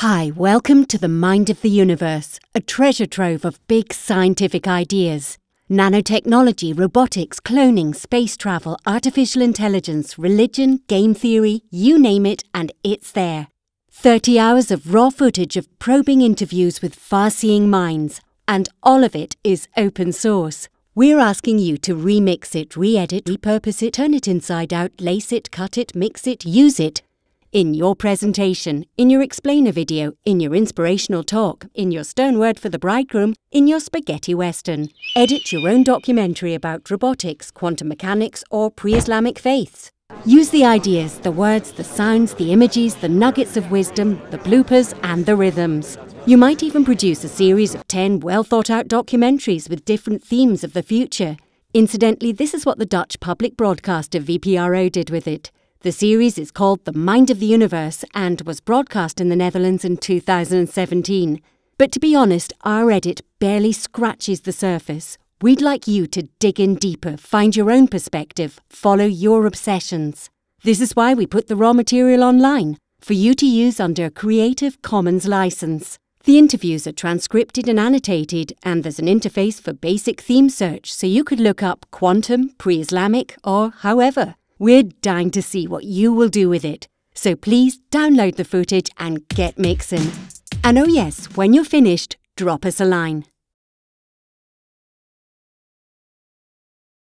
Hi, welcome to the Mind of the Universe, a treasure trove of big scientific ideas. Nanotechnology, robotics, cloning, space travel, artificial intelligence, religion, game theory, you name it, and it's there. 30 hours of raw footage of probing interviews with far seeing minds, and all of it is open source. We're asking you to remix it, re edit, repurpose it, turn it inside out, lace it, cut it, mix it, use it in your presentation, in your explainer video, in your inspirational talk, in your stone word for the bridegroom, in your spaghetti western. Edit your own documentary about robotics, quantum mechanics, or pre Islamic faiths. Use the ideas, the words, the sounds, the images, the nuggets of wisdom, the bloopers, and the rhythms. You might even produce a series of 10 well thought out documentaries with different themes of the future. Incidentally, this is what the Dutch public broadcaster VPRO did with it. The series is called The Mind of the Universe and was broadcast in the Netherlands in 2017. But to be honest, our edit barely scratches the surface. We'd like you to dig in deeper, find your own perspective, follow your obsessions. This is why we put the raw material online, for you to use under a Creative Commons license. The interviews are transcripted and annotated, and there's an interface for basic theme search so you could look up quantum, pre Islamic, or however. We're dying to see what you will do with it. So please download the footage and get mixing. And oh yes, when you're finished, drop us a line.